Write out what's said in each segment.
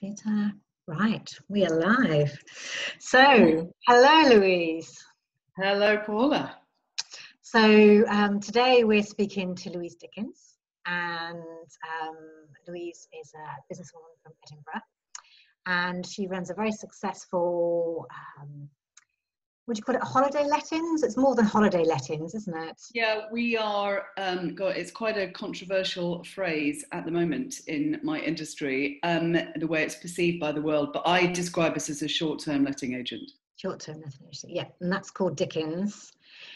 Peter. Right, we are live. So, hello, Louise. Hello, Paula. So, um, today we're speaking to Louise Dickins, and um, Louise is a businesswoman from Edinburgh, and she runs a very successful um, would you call it holiday lettings? It's more than holiday lettings, isn't it? Yeah, we are. Um, God, it's quite a controversial phrase at the moment in my industry, um, the way it's perceived by the world. But I describe us as a short-term letting agent. Short-term letting agent, yeah, and that's called Dickins.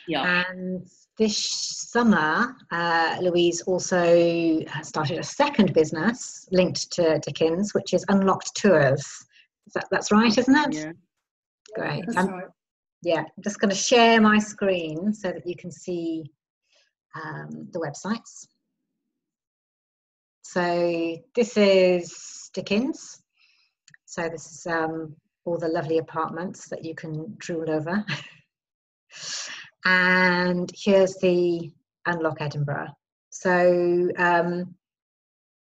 Yeah. And this summer, uh, Louise also started a second business linked to Dickins, which is Unlocked Tours. That, that's right, isn't it? Yeah. Great. That's right yeah, I'm just going to share my screen so that you can see um, the websites. So this is Dickins. So this is um, all the lovely apartments that you can drool over. and here's the Unlock Edinburgh. So um,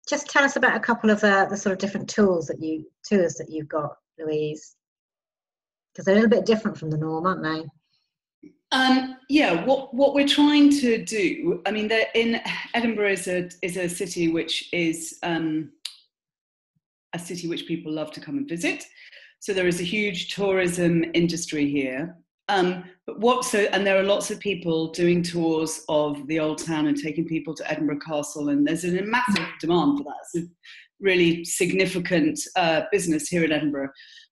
just tell us about a couple of the, the sort of different tools that you tours that you've got, Louise because they're a little bit different from the norm, aren't they? Um, yeah, what what we're trying to do, I mean, in Edinburgh is a is a city which is um, a city which people love to come and visit. So there is a huge tourism industry here. Um, but what so and there are lots of people doing tours of the old town and taking people to Edinburgh Castle, and there's a massive demand for that. It's a really significant uh, business here in Edinburgh.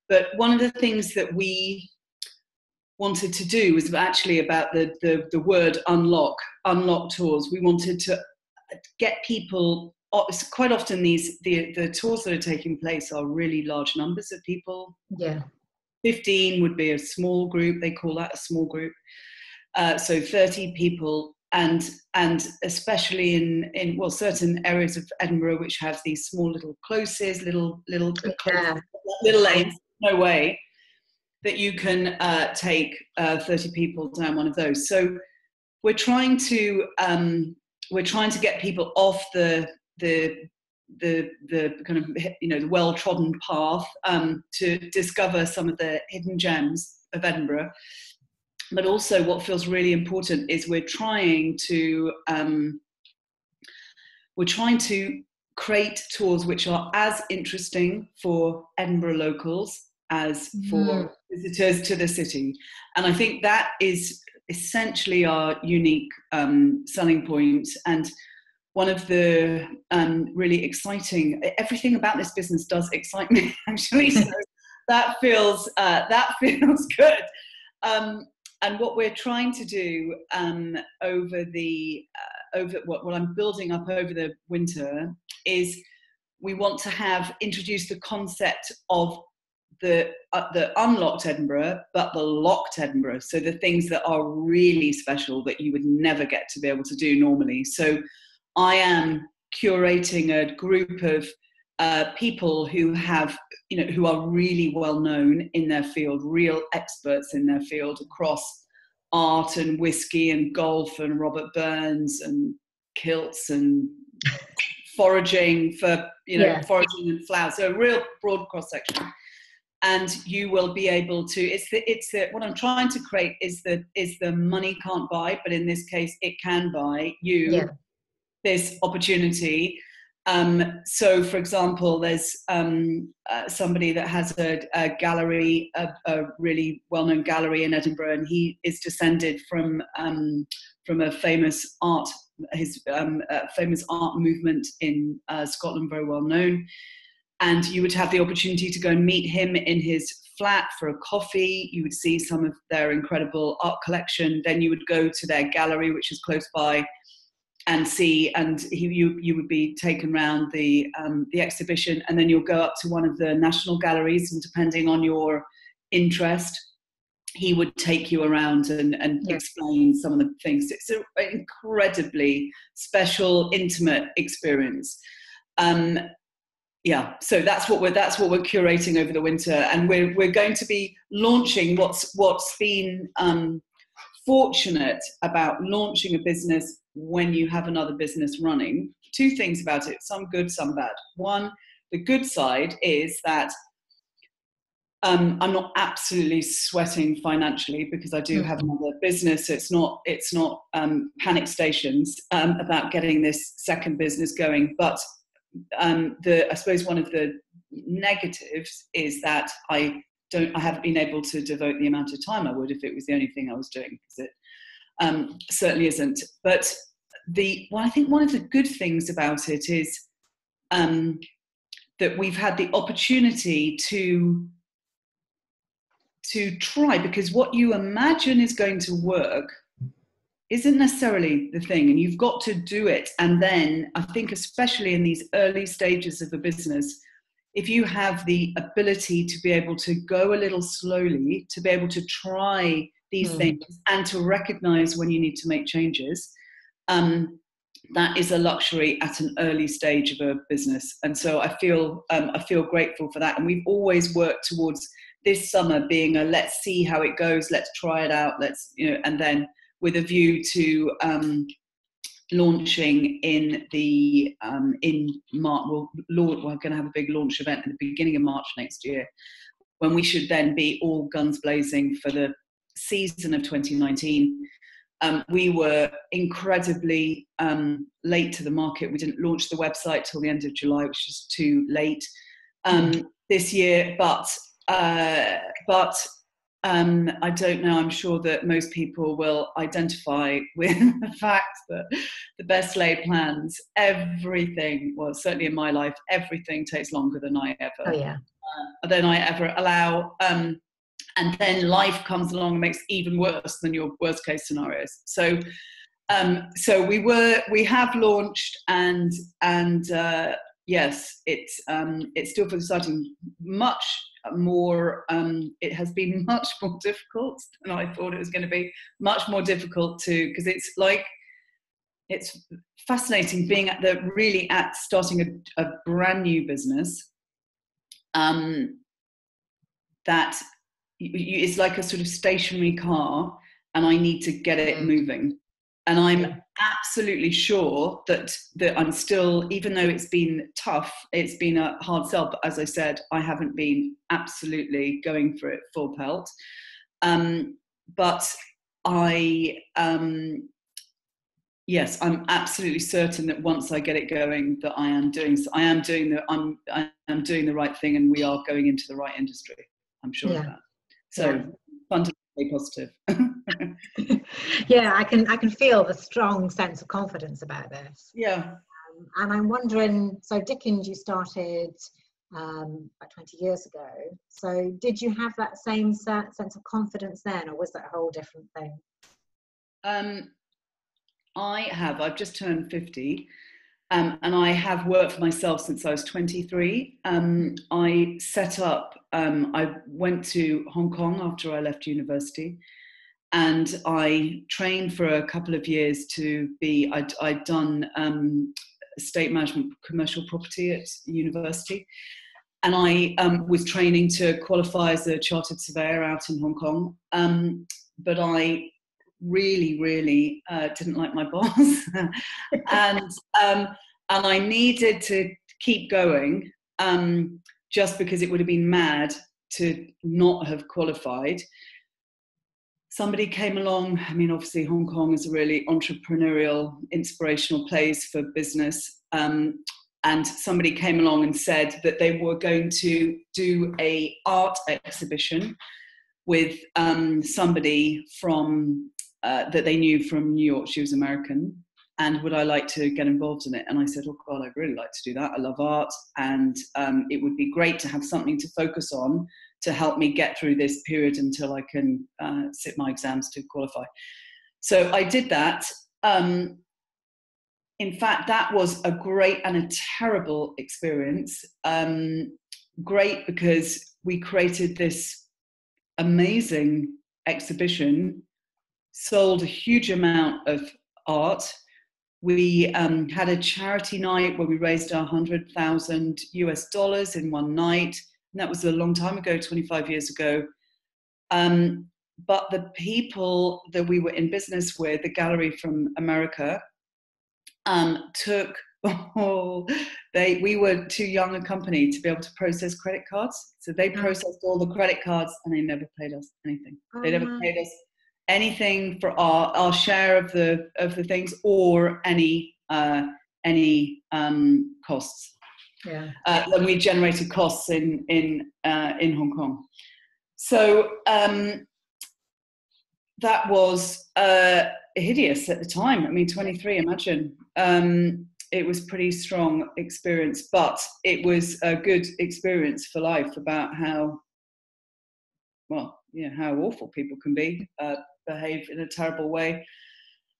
But one of the things that we wanted to do was actually about the, the, the word unlock, unlock tours. We wanted to get people, quite often these, the, the tours that are taking place are really large numbers of people. Yeah. 15 would be a small group, they call that a small group. Uh, so 30 people and and especially in in well certain areas of Edinburgh which have these small little closes, little little yeah. little lanes no way that you can uh, take uh, 30 people down one of those. So we're trying to um, we're trying to get people off the the the the kind of you know the well trodden path um, to discover some of the hidden gems of Edinburgh. But also, what feels really important is we're trying to um, we're trying to create tours which are as interesting for Edinburgh locals as for mm. visitors to the city. And I think that is essentially our unique um, selling point. And one of the um, really exciting, everything about this business does excite me actually. So that feels uh, that feels good. Um, and what we're trying to do um, over the uh, over what, what I'm building up over the winter is we want to have introduced the concept of the uh, the unlocked Edinburgh, but the locked Edinburgh. So the things that are really special that you would never get to be able to do normally. So I am curating a group of uh, people who have you know who are really well known in their field, real experts in their field across art and whiskey and golf and Robert Burns and kilts and foraging for you know yeah. foraging and flowers. So a real broad cross section and you will be able to it's the it's the what i'm trying to create is the is the money can't buy but in this case it can buy you yeah. this opportunity um, so for example there's um, uh, somebody that has a, a gallery a, a, really well-known gallery in edinburgh and he is descended from um, from a famous art his um, uh, famous art movement in uh, scotland very well known and you would have the opportunity to go and meet him in his flat for a coffee. You would see some of their incredible art collection. Then you would go to their gallery, which is close by, and see. And he, you you would be taken around the um, the exhibition, and then you'll go up to one of the national galleries, and depending on your interest. He would take you around and, and explain some of the things. It's an incredibly special, intimate experience. Um, yeah so that's what we're that's what we're curating over the winter and we're we're going to be launching what's what's been um, fortunate about launching a business when you have another business running two things about it some good some bad one the good side is that um, I'm not absolutely sweating financially because I do have another business. It's not it's not um, panic stations um, about getting this second business going. But um, the I suppose one of the negatives is that I don't I haven't been able to devote the amount of time I would if it was the only thing I was doing because it um, certainly isn't. But the well, I think one of the good things about it is um, that we've had the opportunity to to try because what you imagine is going to work isn't necessarily the thing and you've got to do it. And then i think especially in these early stages of a business if you have the ability to be able to go a little slowly to be able to try these mm. things and to recognize when you need to make changes um, that is a luxury at an early stage of a business. And so i feel um, i feel grateful for that. And we've always worked towards this summer being a let's see how it goes, let's try it out, let's you know, and then with a view to um, launching in the um, in March. We'll, we're going to have a big launch event at the beginning of March next year, when we should then be all guns blazing for the season of 2019. Um, we were incredibly um, late to the market. We didn't launch the website till the end of July, which is too late um, this year. But uh, but um, I don't know. I'm sure that most people will identify with the fact that the best laid plans, everything, well, certainly in my life, everything takes longer than I ever, oh, yeah. uh, than I ever allow. Um, and then life comes along and makes even worse than your worst case scenarios. So, um, so we were, we have launched, and and uh, yes, it's um, it's still for exciting. Much more um, it has been much more difficult than i thought it was going to be much more difficult to because it's like it's fascinating being at the really at starting a, a brand new business um, that it's like a sort of stationary car and i need to get it mm. moving and i'm absolutely sure that that i'm still even though it's been tough it's been a hard sell but as i said i haven't been absolutely going for it full pelt um, but i um, yes i'm absolutely certain that once i get it going that i am doing i am doing the i'm i am doing the right thing and we are going into the right industry i'm sure yeah. of that so yeah. Fundamentally positive yeah, I can I can feel the strong sense of confidence about this. Yeah. Um, and I'm wondering, so Dickins, you started um, about 20 years ago. So did you have that same sense of confidence then, or was that a whole different thing? Um, I have. I've just turned 50. Um, and I have worked for myself since I was 23. Um, I set up, um, I went to Hong Kong after I left university and I trained for a couple of years to be. I'd, I'd done um, estate management, commercial property at university, and I um, was training to qualify as a chartered surveyor out in Hong Kong. Um, but I really, really uh, didn't like my boss, and um, and I needed to keep going um, just because it would have been mad to not have qualified somebody came along. I mean, obviously, Hong Kong is a really entrepreneurial, inspirational place for business. Um, and somebody came along and said that they were going to do a art exhibition with um, somebody from uh, that they knew from New York. She was American, and would I like to get involved in it? And I said, Oh God, I'd really like to do that. I love art, and um, it would be great to have something to focus on to help me get through this period until I can uh, sit my exams to qualify. So I did that. Um, in fact, that was a great and a terrible experience. Um, great because we created this amazing exhibition, sold a huge amount of art. We um, had a charity night where we raised our 100,000 US dollars in one night And that was a long time ago, 25 years ago. Um, but the people that we were in business with, the gallery from America, um, took oh, they we were too young a company to be able to process credit cards. So they Mm. processed all the credit cards and they never paid us anything. They never Oh. paid us anything for our, our share of the of the things or any uh, any um, costs. Yeah. Uh, and we generated costs in in uh, in Hong Kong. So um, that was uh, hideous at the time. I mean, 23. Imagine um, it was pretty strong experience, but it was a good experience for life about how well, yeah, how awful people can be, uh, behave in a terrible way.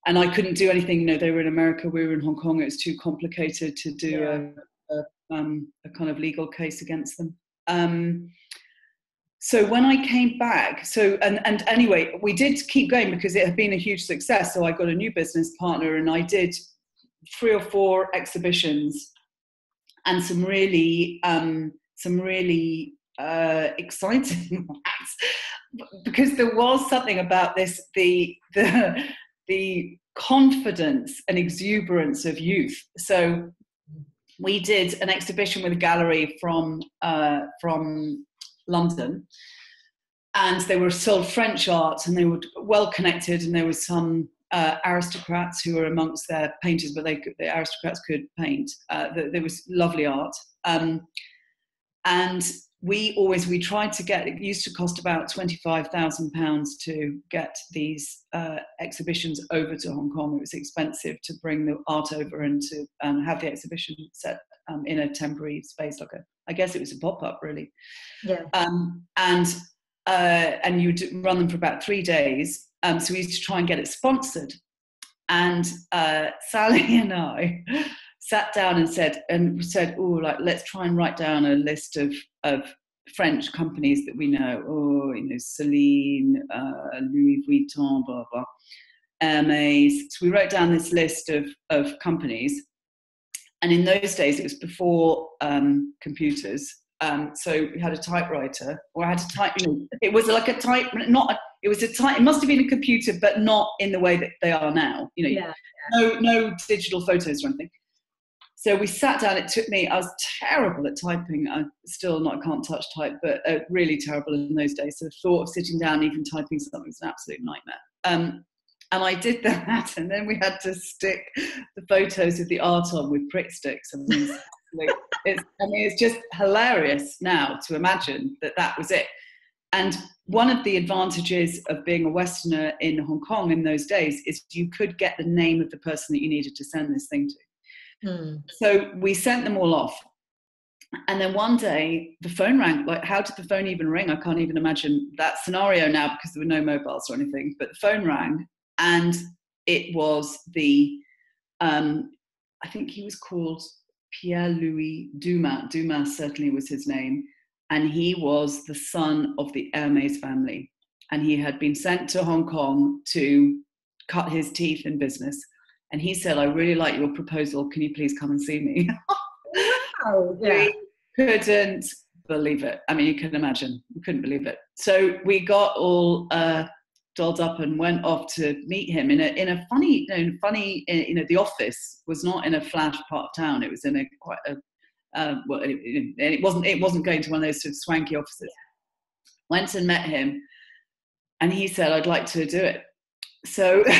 And I couldn't do anything. You know, they were in America, we were in Hong Kong. It was too complicated to do Yeah. a, a, um, a kind of legal case against them. Um, so when I came back, so and and anyway, we did keep going because it had been a huge success. So I got a new business partner, and I did three or four exhibitions and some really um, some really uh, exciting because there was something about this the the the confidence and exuberance of youth. So we did an exhibition with a gallery from uh, from London, and they were sold French art, and they were well connected, and there was some uh, aristocrats who were amongst their painters, but they could, the aristocrats could paint. Uh, there was lovely art, um, and we always we tried to get. It used to cost about twenty five thousand pounds to get these uh, exhibitions over to Hong Kong. It was expensive to bring the art over and to um, have the exhibition set um, in a temporary space, like a. I guess it was a pop up, really Yeah. um, and uh, and you'd run them for about three days. Um, so we used to try and get it sponsored. And uh, Sally and I sat down and said, and said, oh, like let's try and write down a list of of French companies that we know. Oh, you know, Celine, uh, Louis Vuitton, blah blah. Hermes. So we wrote down this list of of companies. And in those days, it was before um, computers, um, so we had a typewriter, or I had to type. You know, it was like a type, not. A, it was a type. It must have been a computer, but not in the way that they are now. You know, Yeah. no no digital photos or anything. So we sat down. It took me. I was terrible at typing. I still not. Can't touch type, but uh, really terrible in those days. So the thought of sitting down, even typing something, was an absolute nightmare. Um, and I did that, and then we had to stick the photos of the art on with Pritt sticks. It's, I mean, it's just hilarious now to imagine that that was it. And one of the advantages of being a Westerner in Hong Kong in those days is you could get the name of the person that you needed to send this thing to. Hmm. So we sent them all off. And then one day the phone rang. Like, how did the phone even ring? I can't even imagine that scenario now because there were no mobiles or anything. But the phone rang, and it was the, um, I think he was called Pierre Louis Dumas. Dumas certainly was his name. And he was the son of the Hermes family. And he had been sent to Hong Kong to cut his teeth in business. And he said, I really like your proposal. Can you please come and see me? Oh, yeah. we couldn't believe it. I mean, you can imagine. We couldn't believe it. So we got all uh, dolled up and went off to meet him in a in a funny, you know, funny. uh, You know, the office was not in a flash part of town. It was in a quite a uh, well, it, it, it wasn't it wasn't going to one of those sort of swanky offices. Went and met him, and he said, "I'd like to do it." So.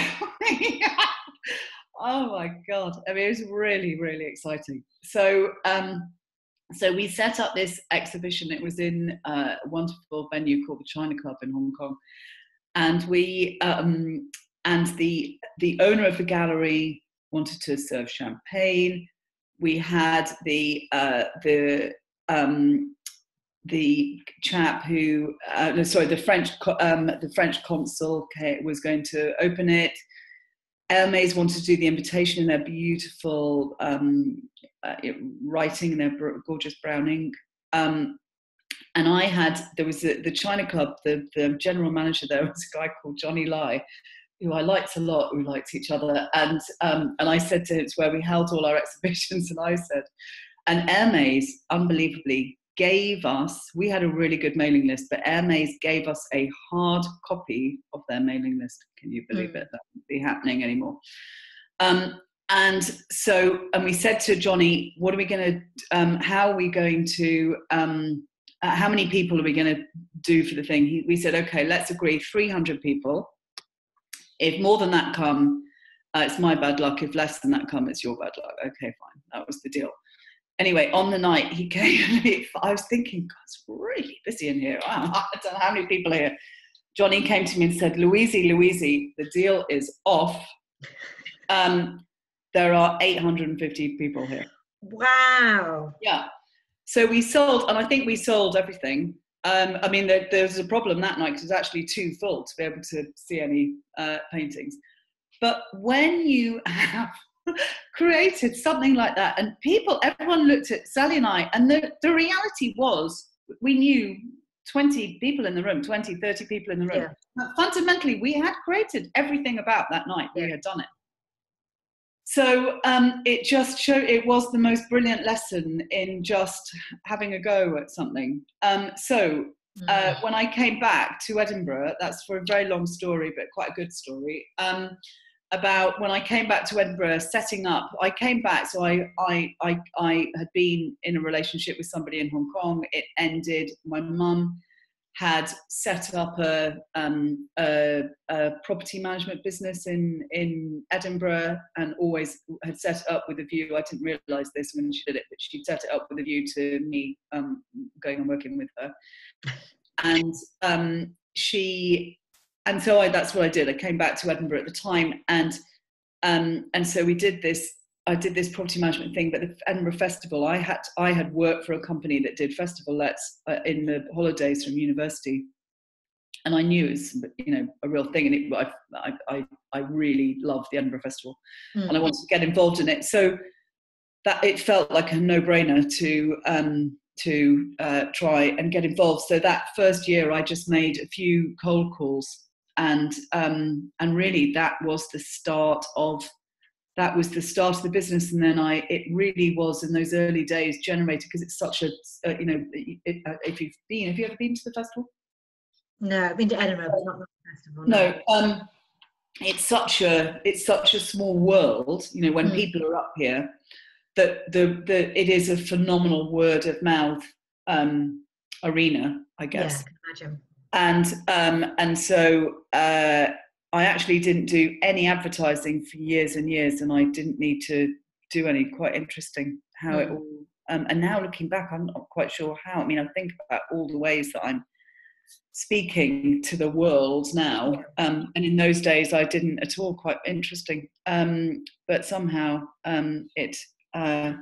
Oh my God. I mean, it was really, really exciting. So, um, so we set up this exhibition. It was in a wonderful venue called the China Club in Hong Kong, and we um, and the the owner of the gallery wanted to serve champagne. We had the uh, the um, the chap who uh, sorry the French um, the French consul was going to open it. Hermes wanted to do the invitation in their beautiful um, uh, writing in their gorgeous brown ink. Um, and I had, there was a, the China Club, the, the general manager there was a guy called Johnny Lai, who I liked a lot, who liked each other. And, um, and I said to him, it's where we held all our exhibitions, and I said, and Hermes, unbelievably, gave us, we had a really good mailing list, but Hermes gave us a hard copy of their mailing list. Can you believe Mm. it? That wouldn't be happening anymore. Um, and so, and we said to Johnny, what are we going to, um, how are we going to, um, uh, how many people are we going to do for the thing? He, we said, okay, let's agree 300 people. If more than that come, uh, it's my bad luck. If less than that come, it's your bad luck. Okay, fine. That was the deal. Anyway, on the night he came, I was thinking, God, it's really busy in here. Wow, I don't know how many people are here. Johnny came to me and said, Louisey, Louisey, the deal is off. Um, there are 850 people here. Wow. Yeah. So we sold, and I think we sold everything. Um, I mean, there, there, was a problem that night because it was actually too full to be able to see any uh, paintings. But when you have created something like that, and people, everyone looked at Sally and I, and the, the reality was we knew 20 people in the room, 20, 30 people in the room. Yeah. But fundamentally, we had created everything about that night. Yeah. We had done it. So um, it just showed, it was the most brilliant lesson in just having a go at something. Um, so uh, mm. when I came back to Edinburgh, that's for a very long story, but quite a good story. Um, about when I came back to Edinburgh, setting up. I came back, so I, I, I, I had been in a relationship with somebody in Hong Kong. It ended. My mum had set up a, um, a, a, property management business in, in Edinburgh and always had set it up with a view. I didn't realise this when she did it, but she set it up with a view to me um, going and working with her. And um, she, and so I, that's what I did. I came back to Edinburgh at the time, and um, and so we did this I did this property management thing, but the Edinburgh Festival, I had I had worked for a company that did festival lets uh, in the holidays from university, and I knew it was you know a real thing, and it, I, I I really loved the Edinburgh Festival, mm. and I wanted to get involved in it. So that it felt like a no-brainer to um, to uh, try and get involved. So that first year, I just made a few cold calls, and um, and really that was the start of that was the start of the business. And then i it really was in those early days generated because it's such a uh, you know it, uh, if you've been have you ever been to the festival? No i've been to edinburgh but not the festival no, no um it's such a it's such a small world you know when mm. people are up here that the the it is a phenomenal word of mouth um arena i guess. Yeah, I and um and so uh I actually didn't do any advertising for years and years, and I didn't need to do any. Quite interesting how mm. it all. Um, and now looking back, I'm not quite sure how. I mean, I think about all the ways that I'm speaking to the world now, um, and in those days I didn't at all. Quite interesting, um, but somehow um, it. Uh,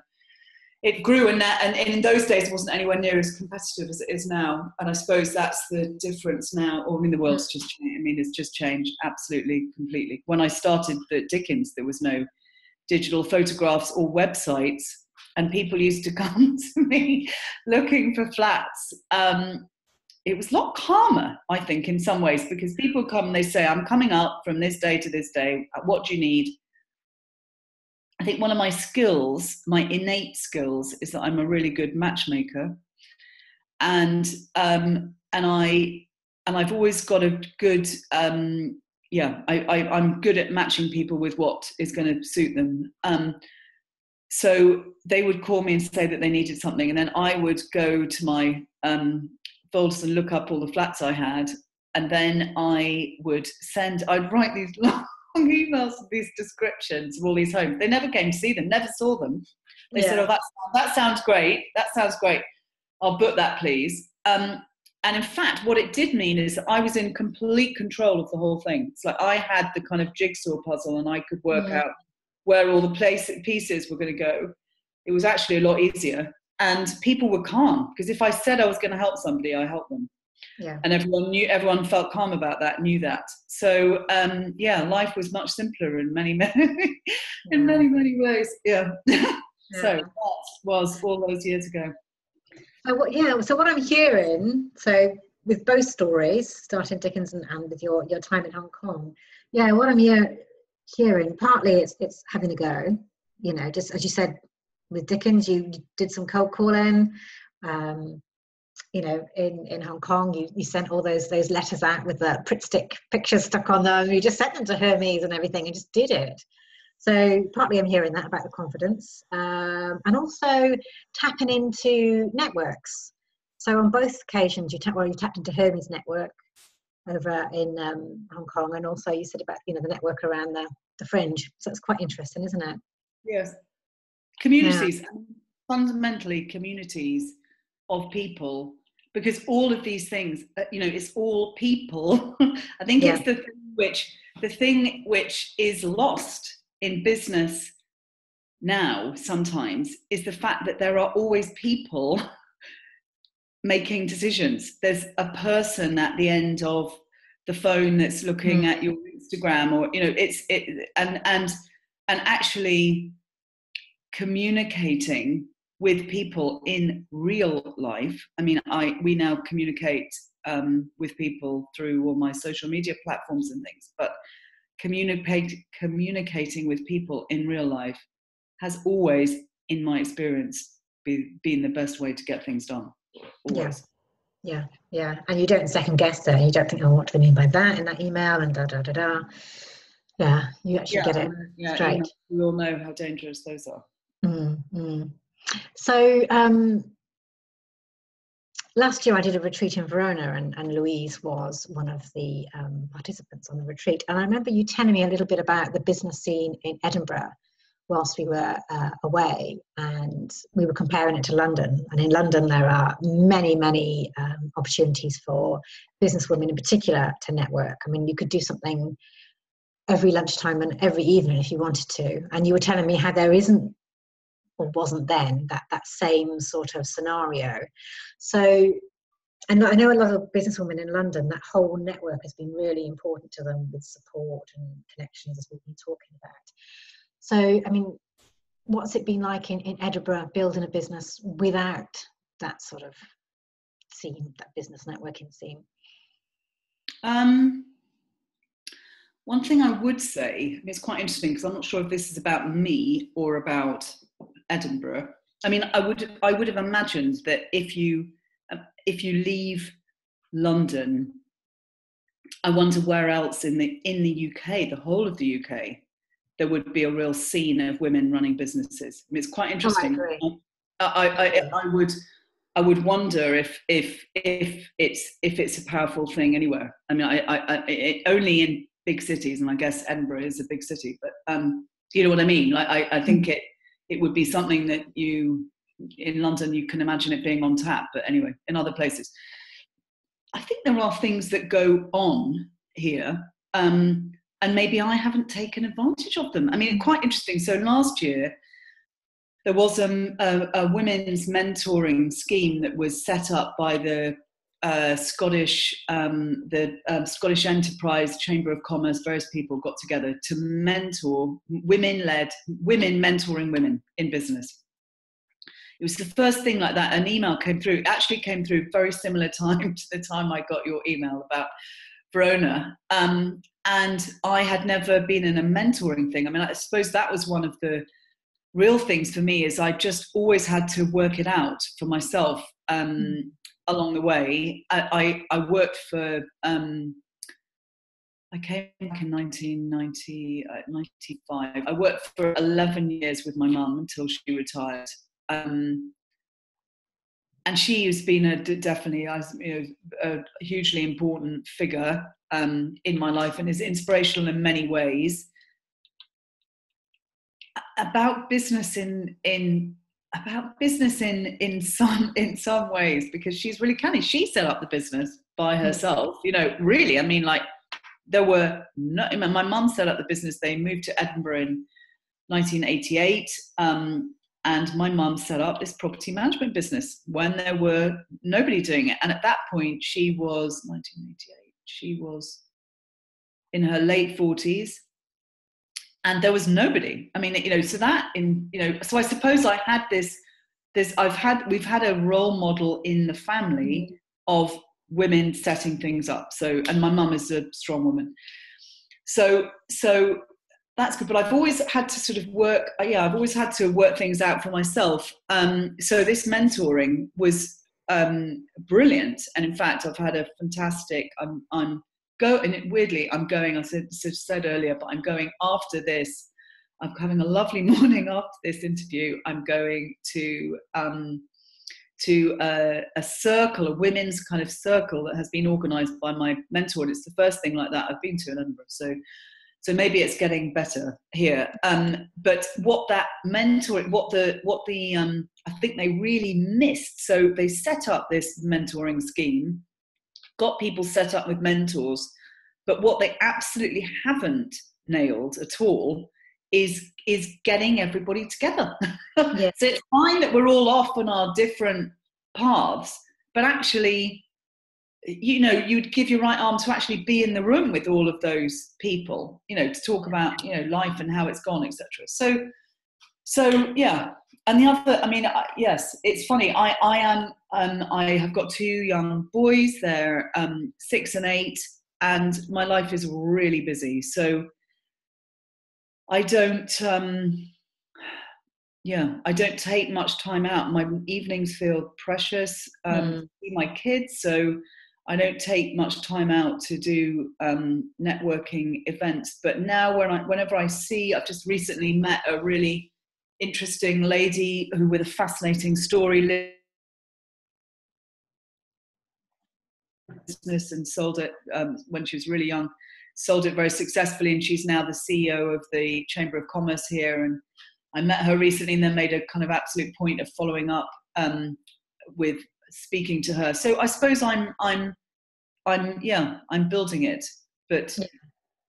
it grew and, that, and in those days it wasn't anywhere near as competitive as it is now. And i suppose that's the difference now. Or i mean the world's just changed. I mean it's just changed absolutely completely. When i started the dickins there was no digital photographs or websites and people used to come to me looking for flats. Um, it was a lot calmer i think in some ways because people come and they say i'm coming up from this day to this day. What do you need I think one of my skills, my innate skills, is that I'm a really good matchmaker, and um, and I and I've always got a good um, yeah I, I am good at matching people with what is going to suit them. Um, so they would call me and say that they needed something, and then I would go to my um, folders and look up all the flats I had, and then I would send. I'd write these emails with these descriptions of all these homes. They never came to see them, never saw them. They yeah. said, "Oh, that that sounds great. That sounds great. I'll book that, please." Um, and in fact, what it did mean is that I was in complete control of the whole thing. It's like I had the kind of jigsaw puzzle, and I could work mm. out where all the place, pieces were going to go. It was actually a lot easier, and people were calm because if I said I was going to help somebody, I helped them yeah. and everyone knew everyone felt calm about that knew that so um, yeah life was much simpler in many many in yeah. many many ways yeah, yeah. so that was all those years ago so what yeah so what i'm hearing so with both stories starting dickins and, and with your your time in hong kong yeah what i'm here, hearing partly it's it's having a go you know just as you said with dickins you, you did some cold calling um, you know, in, in Hong Kong, you, you sent all those those letters out with the Pritt stick pictures stuck on them. You just sent them to Hermes and everything, and just did it. So partly I'm hearing that about the confidence, um, and also tapping into networks. So on both occasions, you tap well, you tapped into Hermes network over in um, Hong Kong, and also you said about you know the network around the the fringe. So it's quite interesting, isn't it? Yes, communities, yeah. fundamentally communities of people, because all of these things, uh, you know, it's all people. I think yeah. it's the thing which the thing which is lost in business now sometimes is the fact that there are always people making decisions there's a person at the end of the phone that's looking mm. at your instagram or you know it's it and and and actually communicating with people in real life i mean i we now communicate um, with people through all my social media platforms and things but communicate, communicating with people in real life has always, in my experience, be, been the best way to get things done. Always. Yeah. yeah, yeah. And you don't second guess that. You don't think, oh, what do they mean by that in that email and da da da da. Yeah, you actually yeah, get it yeah, straight. We all know how dangerous those are. Mm, mm. So, um, last year I did a retreat in Verona and, and Louise was one of the um, participants on the retreat. And I remember you telling me a little bit about the business scene in Edinburgh whilst we were uh, away and we were comparing it to London. And in London, there are many, many um, opportunities for business women in particular to network. I mean, you could do something every lunchtime and every evening if you wanted to. And you were telling me how there isn't or wasn't then that that same sort of scenario so and I know a lot of businesswomen in London, that whole network has been really important to them with support and connections, as we've been talking about. So, I mean, what's it been like in, in Edinburgh building a business without that sort of scene, that business networking scene? Um, one thing I would say, it's quite interesting because I'm not sure if this is about me or about Edinburgh. I mean, I would I would have imagined that if you um, if you leave London, I wonder where else in the in the UK, the whole of the UK, there would be a real scene of women running businesses. I mean, it's quite interesting. Oh, I, I, I, I would I would wonder if if if it's if it's a powerful thing anywhere. I mean, I, I, I only in big cities, and I guess Edinburgh is a big city, but um, you know what I mean. Like I, I think mm. it it would be something that you in London you can imagine it being on tap, but anyway, in other places. I think there are things that go on here, um, and maybe I haven't taken advantage of them. I mean, quite interesting. So last year, there was um, a, a women's mentoring scheme that was set up by the Scottish, um, the um, Scottish Enterprise Chamber of Commerce, various people got together to mentor women-led women mentoring women in business. It was the first thing like that. An email came through. Actually came through very similar time to the time I got your email about Verona. Um, and I had never been in a mentoring thing. I mean, I suppose that was one of the real things for me is I just always had to work it out for myself. Um, along the way. I, I, I worked for, um, I came back in 1990, uh, 95. I worked for 11 years with my mum until she retired. Um, and she has been a definitely you know, a hugely important figure um, in my life and is inspirational in many ways. About business in in about business in in some in some ways because she's really canny. She set up the business by hmm. herself. You know, really. I mean, like there were no. My mum set up the business. They moved to Edinburgh in 1988. Um, and my mum set up this property management business when there were nobody doing it. And at that point, she was 1988. She was in her late 40s and there was nobody. I mean you know so that in you know so i suppose i had this this i've had we've had a role model in the family of women setting things up. So and my mum is a strong woman. So so that's good but i've always had to sort of work uh, yeah i've always had to work things out for myself. Um, so this mentoring was um, brilliant. And in fact i've had a fantastic i'm i'm go and it, weirdly i'm going i said, said earlier but i'm going after this I'm having a lovely morning after this interview. I'm going to um, to a, a, circle, a women's kind of circle that has been organised by my mentor. And it's the first thing like that I've been to in Edinburgh. So, so maybe it's getting better here. Um, but what that mentor, what the, what the, um, I think they really missed. So they set up this mentoring scheme, got people set up with mentors, but what they absolutely haven't nailed at all is is getting everybody together. Yeah. so it's fine that we're all off on our different paths, but actually, you know, you'd give your right arm to actually be in the room with all of those people, you know, to talk about you know life and how it's gone, etc. So, so yeah. And the other, I mean, yes, it's funny. I I am um, I have got two young boys. They're um, six and eight, and my life is really busy. So I don't, um, yeah, I don't take much time out. My evenings feel precious. Um, mm. My kids, so I don't take much time out to do um, networking events. But now, when I, whenever I see, I've just recently met a really interesting lady who, with a fascinating story, business and sold it um, when she was really young sold it very successfully, and she's now the CEO of the Chamber of Commerce here. And I met her recently, and then made a kind of absolute point of following up um, with speaking to her. So I suppose I'm I'm I'm yeah I'm building it, but.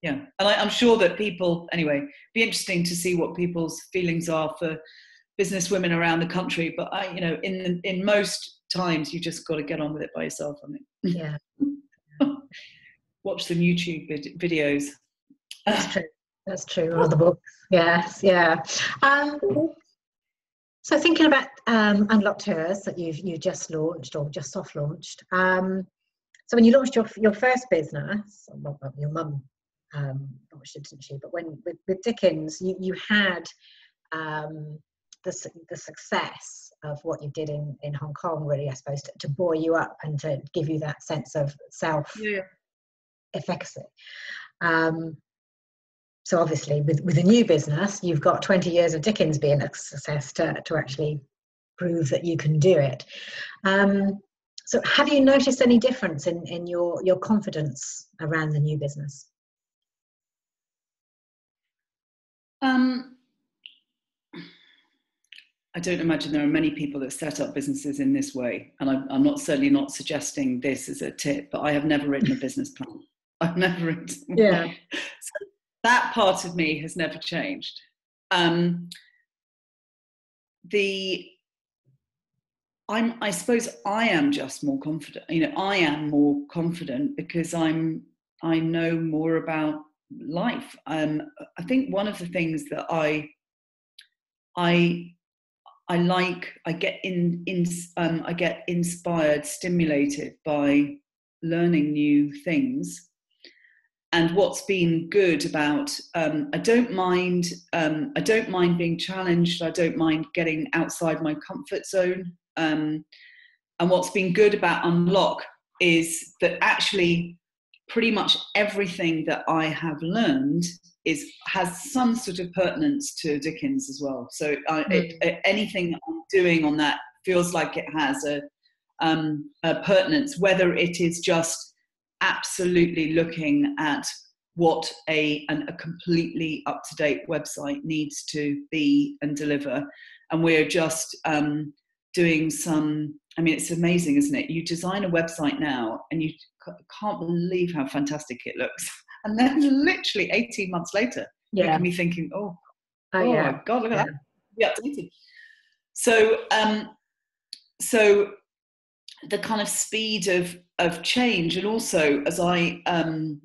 Yeah. and I, I'm sure that people, anyway, be interesting to see what people's feelings are for business women around the country. But I, you know, in in most times, you just got to get on with it by yourself. I think. Yeah watch some YouTube vid- videos. That's true. That's true. Or the books. Yes. Yeah. Um, so thinking about um, Unlock Tours that you've you just launched or just soft launched. Um, so when you launched your your first business, well, your mum um, it, didn't she? But when with, with Dickins, you you had um, the the success of what you did in in Hong Kong, really, I suppose, to, to buoy you up and to give you that sense of self yeah efficacy. Um, so obviously, with, with a new business, you've got 20 years of Dickins being a success to, to actually prove that you can do it. Um, so have you noticed any difference in, in your, your confidence around the new business? Um, I don't imagine there are many people that set up businesses in this way. And I'm, I'm not certainly not suggesting this as a tip, but I have never written a business plan. I've never written Yeah. So that part of me has never changed. Um, the I'm I suppose I am just more confident. You know, I am more confident because I'm I know more about life. Um, I think one of the things that I I I like I get in in um, I get inspired, stimulated by learning new things and what's been good about um, I don't mind um, I don't mind being challenged. I don't mind getting outside my comfort zone. Um, and what's been good about Unlock is that actually pretty much everything that I have learned is has some sort of pertinence to Dickins as well. So I, mm. it, it, anything I'm doing on that feels like it has a, um, a pertinence, whether it is just absolutely looking at what a, an, a completely up to date website needs to be and deliver. And we're just um, doing some, I mean, it's amazing, isn't it? You design a website now and you can't believe how fantastic it looks. And then literally 18 months later, yeah. you can be thinking, oh, oh, oh yeah. my God, look at yeah. that. Yeah, So, um, so the kind of speed of of change, and also as I um,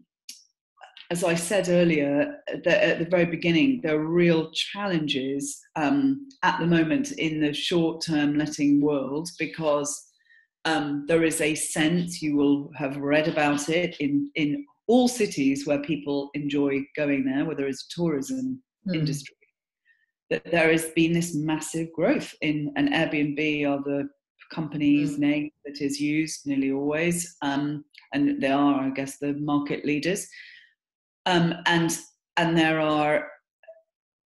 as I said earlier that at the very beginning, there are real challenges um, at the moment in the short term letting world because um, there is a sense you will have read about it in in all cities where people enjoy going there, where there is a tourism mm. industry. That there has been this massive growth in, and Airbnb are the company's mm. name that is used nearly always, um, and they are, I guess, the market leaders. Um, and and there are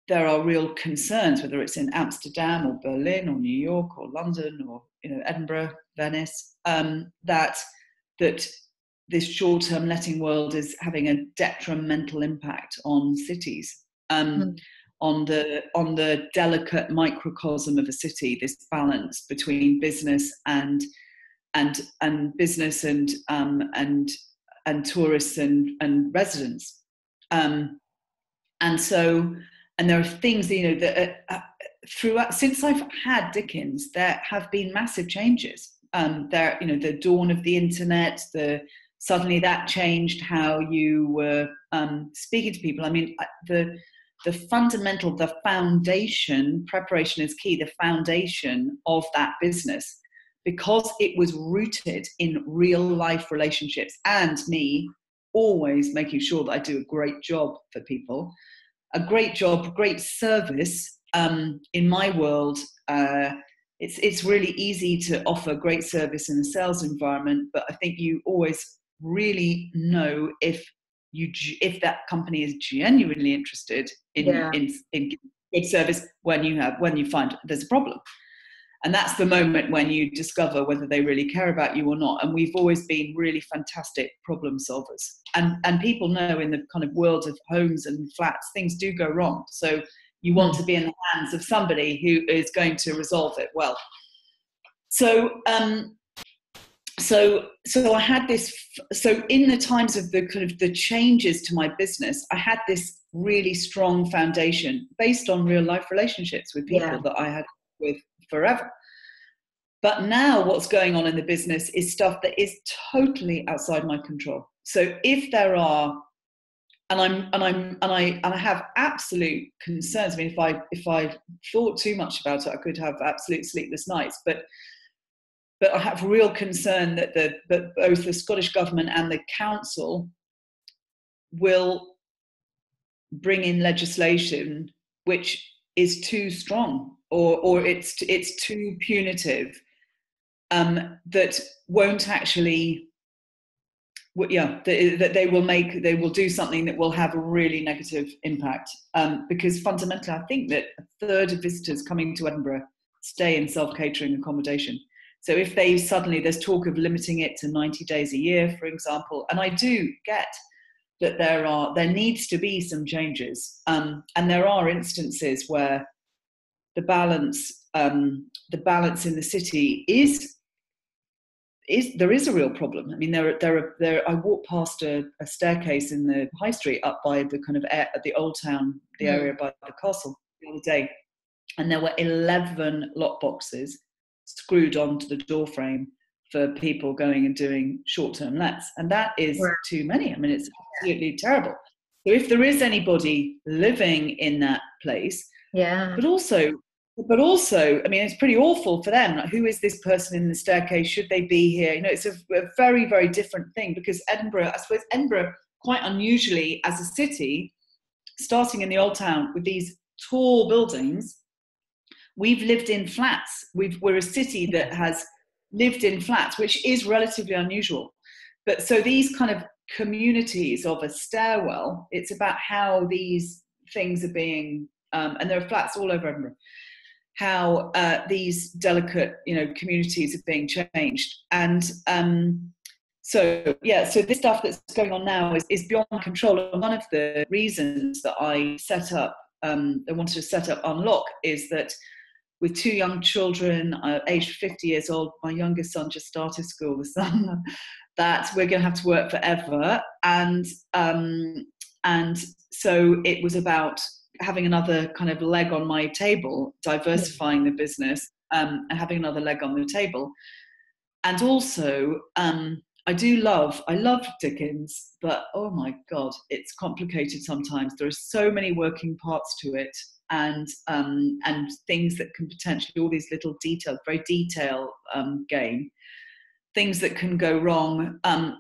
there are real concerns, whether it's in Amsterdam or Berlin or New York or London or you know Edinburgh, Venice, um, that that this short-term letting world is having a detrimental impact on cities, um, mm. on the on the delicate microcosm of a city. This balance between business and and and business and um, and and tourists and and residents, um, and so and there are things you know that uh, uh, throughout since I've had Dickins, there have been massive changes. Um, there, you know, the dawn of the internet, the suddenly that changed how you were um, speaking to people. I mean, the the fundamental, the foundation, preparation is key. The foundation of that business, because it was rooted in real life relationships, and me always making sure that I do a great job for people, a great job, great service. Um, in my world, uh, it's it's really easy to offer great service in a sales environment, but I think you always really know if you if that company is genuinely interested in yeah. in, in good service when you have when you find there's a problem. And that's the moment when you discover whether they really care about you or not. And we've always been really fantastic problem solvers. And and people know in the kind of world of homes and flats things do go wrong. So you want to be in the hands of somebody who is going to resolve it well. So um, so so i had this so in the times of the kind of the changes to my business i had this really strong foundation based on real life relationships with people yeah. that i had with forever. But now what's going on in the business is stuff that is totally outside my control. So if there are and i'm and i'm and i and i have absolute concerns. I mean if i if i thought too much about it i could have absolute sleepless nights. But but I have real concern that the that both the Scottish government and the council will bring in legislation which is too strong or or it's it's too punitive um, that won't actually yeah that, they will make they will do something that will have a really negative impact. Um, because fundamentally i think that a third of visitors coming to edinburgh stay in self-catering accommodation so if they suddenly, there's talk of limiting it to 90 days a year, for example, and I do get that there are, there needs to be some changes. Um, and there are instances where the balance, um, the balance in the city is is there is a real problem. I mean, there, there, are, there. I walked past a, a, staircase in the high street up by the kind of air, the old town, the mm. area by the castle the other day, and there were eleven lock boxes screwed onto the door frame for people going and doing short-term lets. And that is right. too many. I mean it's absolutely terrible. So if there is anybody living in that place yeah. but also but also i mean it's pretty awful for them. Like, who is this person in the staircase? Should they be here? You know it's a, a very very different thing because edinburgh i suppose edinburgh quite unusually as a city starting in the old town with these tall buildings We've lived in flats. we are a city that has lived in flats, which is relatively unusual. But so these kind of communities of a stairwell, it's about how these things are being, um, and there are flats all over Edinburgh, how uh, these delicate, you know, communities are being changed. And um, so yeah, so this stuff that's going on now is, is beyond control. And one of the reasons that I set up, um, I wanted to set up Unlock is that with two young children, uh, aged 50 years old. My youngest son just started school this summer. that we're going to have to work forever, and um, and so it was about having another kind of leg on my table, diversifying the business, um, and having another leg on the table, and also. Um, I do love, I love Dickins, but oh my God, it's complicated sometimes. There are so many working parts to it and um, and things that can potentially all these little details, very detail um, game, things that can go wrong. Um,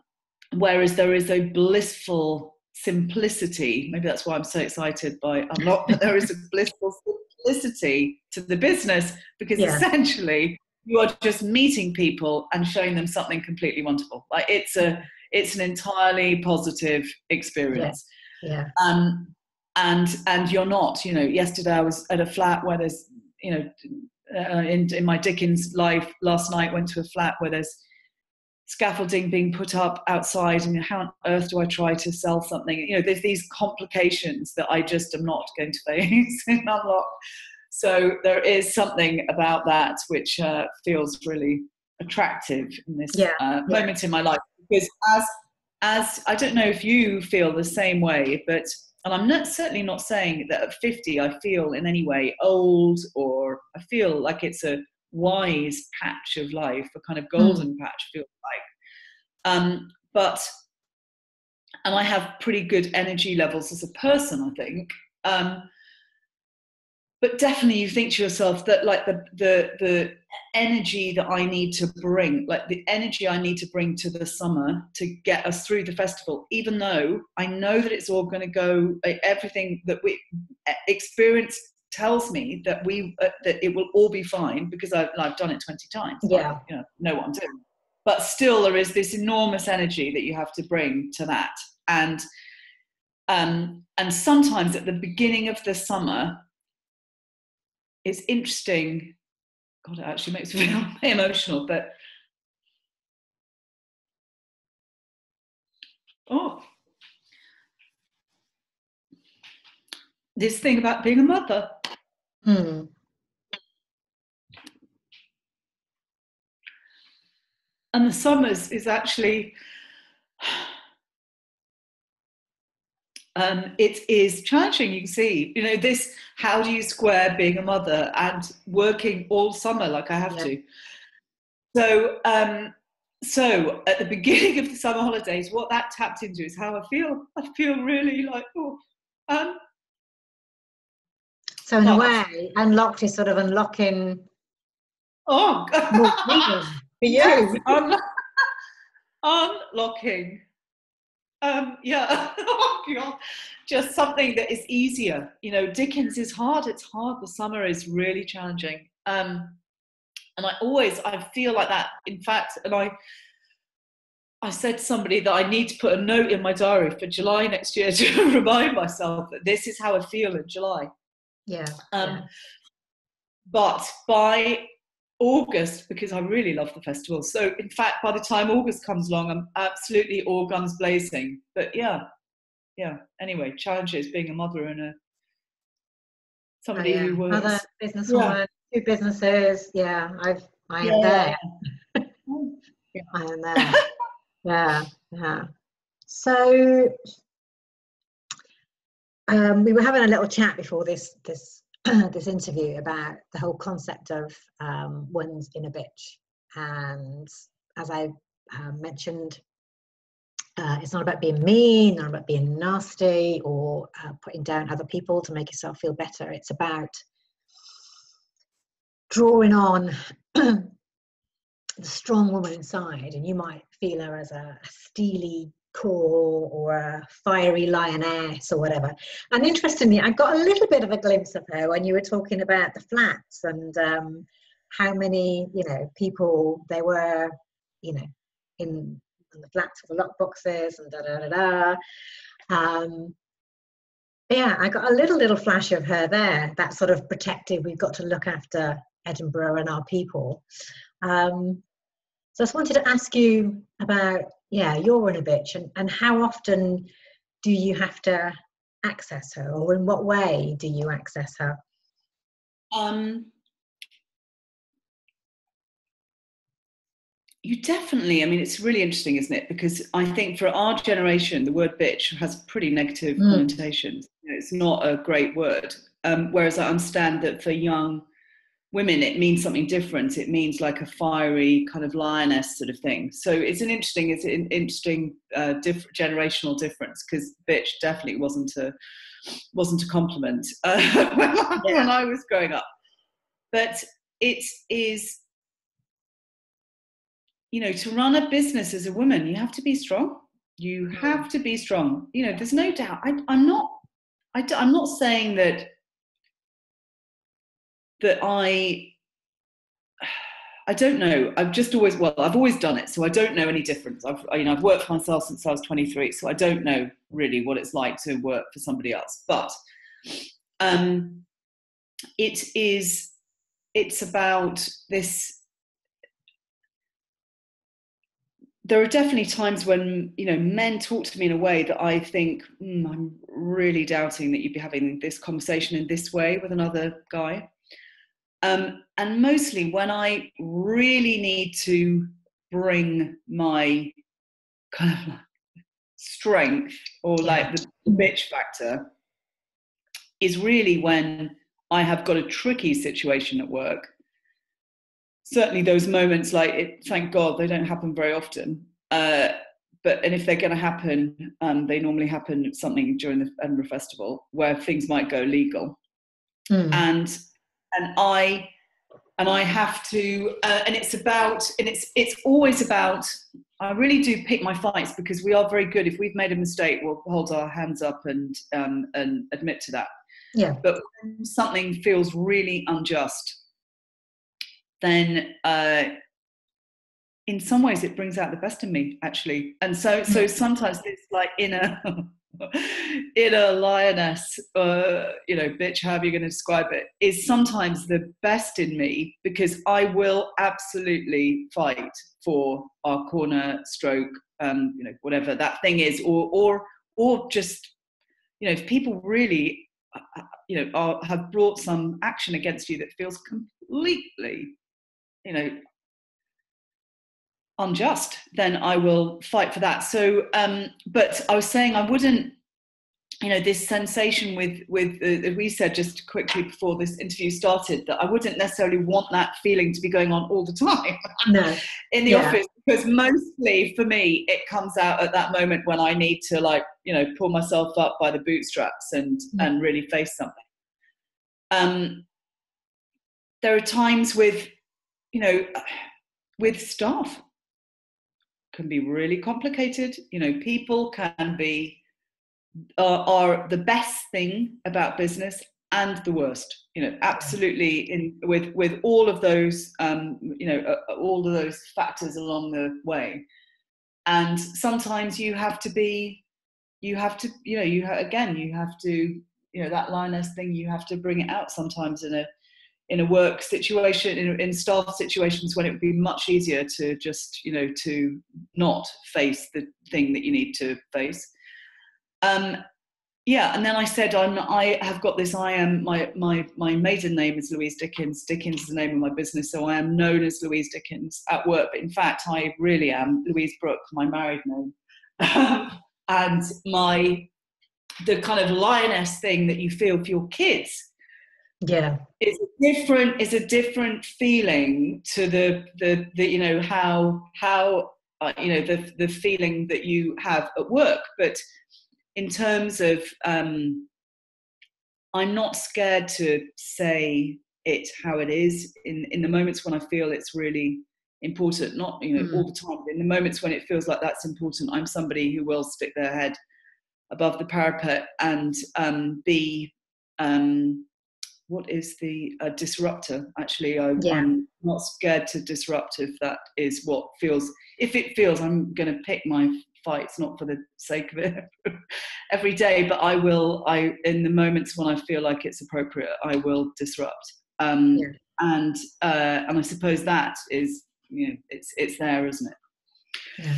whereas there is a blissful simplicity. Maybe that's why I'm so excited by Unlock. But there is a blissful simplicity to the business because yeah. essentially you are just meeting people and showing them something completely wonderful. Like it's a it's an entirely positive experience. Yeah. yeah. Um, and and you're not. You know, yesterday I was at a flat where there's you know uh, in in my Dickins life last night went to a flat where there's scaffolding being put up outside and how on earth do I try to sell something? You know, there's these complications that I just am not going to face and unlock. So there is something about that which uh, feels really attractive in this yeah, uh, yeah. moment in my life because as as I don't know if you feel the same way, but and I'm not certainly not saying that at 50 I feel in any way old or I feel like it's a wise patch of life, a kind of golden mm. patch, feels like. Um, but, and I have pretty good energy levels as a person, I think. Um, but definitely you think to yourself that like the, the, the energy that I need to bring, like the energy I need to bring to the summer to get us through the festival, even though I know that it's all going to go, everything that we experience tells me that we uh, that it will all be fine because I've, I've done it 20 times yeah. you know know what i'm doing but still there is this enormous energy that you have to bring to that. And um and sometimes at the beginning of the summer it's interesting. God it actually makes me feel emotional but oh. This thing about being a mother. Hmm. And the summers is actually, um, it is challenging. You can see, you know, this. How do you square being a mother and working all summer like I have yeah. to? So, um, so at the beginning of the summer holidays, what that tapped into is how I feel. I feel really like, oh, um, so in a way, unlocked is sort of unlocking. Oh, for you. Un- unlocking. Um, yeah. oh, God. Just something that is easier. You know, Dickins is hard. It's hard. The summer is really challenging. Um, and I always, I feel like that. In fact, and I, I said to somebody that I need to put a note in my diary for July next year to remind myself that this is how I feel in July. Yeah. Um, yeah. But by August, because I really love the festival. So, in fact, by the time August comes along, I'm absolutely all guns blazing. But yeah, yeah. Anyway, challenges being a mother and a somebody oh, yeah. who works. Mother, businesswoman, yeah. two businesses. Yeah, I've I am yeah. there. I am there. yeah, yeah. So um, we were having a little chat before this this this interview about the whole concept of um, one's inner bitch, and as I uh, mentioned, uh, it's not about being mean, not about being nasty or uh, putting down other people to make yourself feel better. It's about drawing on the strong woman inside, and you might feel her as a, a steely core or a fiery lioness or whatever. And interestingly, I got a little bit of a glimpse of her when you were talking about the flats and um, how many, you know, people there were, you know, in, in the flats with the lock boxes and da da da da. Um, yeah, I got a little little flash of her there. That sort of protective. We've got to look after Edinburgh and our people. Um, so I just wanted to ask you about yeah, you're in a bitch, and, and how often do you have to access her, or in what way do you access her? Um, you definitely, I mean, it's really interesting, isn't it? Because I think for our generation, the word bitch has pretty negative mm. connotations. It's not a great word. Um, whereas I understand that for young women it means something different. It means like a fiery kind of lioness sort of thing. So it's an interesting it's an interesting uh, diff- generational difference because bitch definitely wasn't a wasn't a compliment uh, when, I, yeah. when i was growing up. But it is you know to run a business as a woman you have to be strong. You mm. have to be strong. You know there's no doubt. I, i'm not I, i'm not saying that that I I don't know. I've just always well, I've always done it, so I don't know any difference. I've you know I've worked for myself since I was 23, so I don't know really what it's like to work for somebody else. But um, it is it's about this. There are definitely times when you know men talk to me in a way that I think mm, I'm really doubting that you'd be having this conversation in this way with another guy um, and mostly when I really need to bring my kind of strength or like the bitch factor is really when I have got a tricky situation at work. Certainly, those moments, like it, thank God, they don't happen very often. Uh, but and if they're going to happen, um, they normally happen something during the Edinburgh Festival where things might go legal. Mm. And and I and I have to, uh, and it's about, and it's it's always about. I really do pick my fights because we are very good. If we've made a mistake, we'll hold our hands up and um, and admit to that. Yeah. But when something feels really unjust, then uh, in some ways it brings out the best in me actually. And so so sometimes this like inner inner lioness, uh, you know, bitch, however you're going to describe it, is sometimes the best in me because I will absolutely fight for our corner stroke, um, you know, whatever that thing is, or or or just, you know, if people really, uh, uh, you know, are, have brought some action against you that feels completely, you know, unjust, then I will fight for that. So, um, but I was saying I wouldn't, you know, this sensation with with uh, we said just quickly before this interview started that I wouldn't necessarily want that feeling to be going on all the time no. in the yeah. office because mostly for me it comes out at that moment when I need to like you know pull myself up by the bootstraps and mm-hmm. and really face something. Um, there are times with you know with staff can be really complicated. You know, people can be uh, are the best thing about business and the worst. You know, absolutely in with with all of those um, you know uh, all of those factors along the way. And sometimes you have to be, you have to, you know, you ha- again, you have to, you know, that lioness thing. You have to bring it out sometimes in a in a work situation in, in staff situations when it would be much easier to just you know to not face the thing that you need to face. Um, yeah and then i said i'm i have got this i am my my my maiden name is louise dickins. Dickins is the name of my business so i am known as louise dickins at work. But in fact i really am louise brooke my married name. And my the kind of lioness thing that you feel for your kids yeah. It's a different it's a different feeling to the the, the you know how how uh, you know the the feeling that you have at work. But in terms of um i'm not scared to say it how it is. In in the moments when i feel it's really important not you know mm. all the time but in the moments when it feels like that's important i'm somebody who will stick their head above the parapet and um, be um, what is the uh, disruptor? Actually I, yeah. i'm not scared to disrupt if that is what feels if it feels i'm going to pick my fights not for the sake of it every day but i will i in the moments when i feel like it's appropriate i will disrupt. Um, yeah. and uh, and i suppose that is you know it's it's there isn't it? Yeah.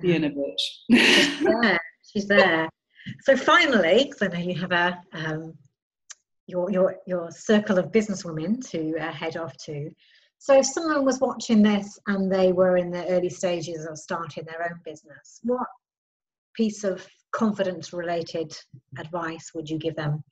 being a bitch. She's there. She's there. So finally because i know you have a um, your your your circle of businesswomen to uh, head off to. So if someone was watching this and they were in the early stages of starting their own business, what piece of confidence related advice would you give them?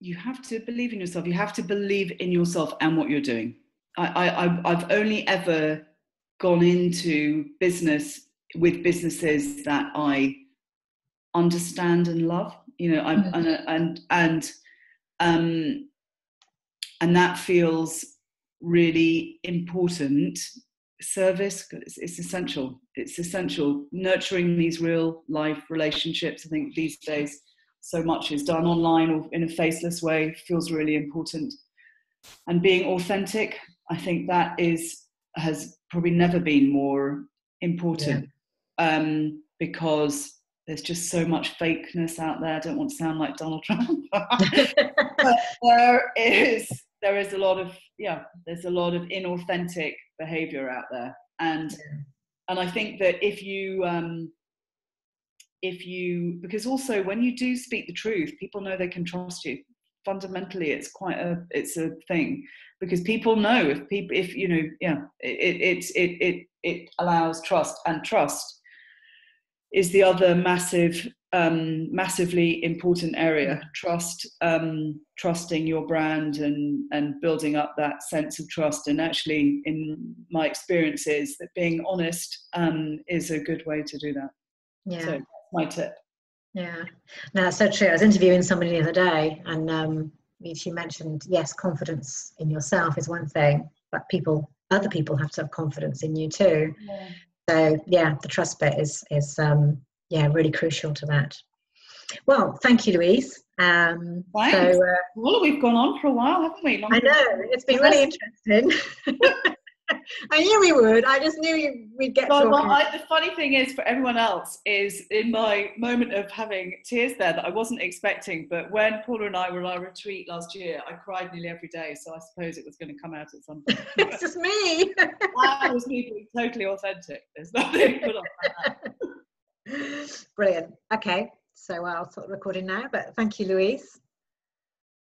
You have to believe in yourself. You have to believe in yourself and what you're doing. I, I, I've only ever gone into business with businesses that I understand and love. You know, mm-hmm. and and and um, and that feels really important. Service it's, it's essential. It's essential. Nurturing these real life relationships. I think these days so much is done online or in a faceless way feels really important. And being authentic, I think that is has probably never been more important. Um, because there's just so much fakeness out there. I don't want to sound like Donald Trump, but there is there is a lot of yeah, there's a lot of inauthentic behavior out there, and and I think that if you um, if you because also when you do speak the truth, people know they can trust you. Fundamentally, it's quite a it's a thing because people know if people if you know yeah it it it it, it allows trust and trust is the other massive um, massively important area. Trust um, trusting your brand and and building up that sense of trust. And actually in my experiences that being honest um, is a good way to do that. Yeah. So my tip. Yeah. No that's so true i was interviewing somebody the other day and um, she mentioned yes confidence in yourself is one thing but people other people have to have confidence in you too. Yeah. So yeah the trust bit is is um yeah really crucial to that. Well thank you louise. Um so uh, well we've gone on for a while haven't we? Long i know. It's been really interesting I knew we would. I just knew we'd get. Well, well I, the funny thing is, for everyone else, is in my moment of having tears there that I wasn't expecting. But when Paula and I were on our retreat last year, I cried nearly every day. So I suppose it was going to come out at some point. it's just me. that was me being totally authentic. There's nothing put on that. Brilliant. Okay, so I'll stop recording now. But thank you, Louise.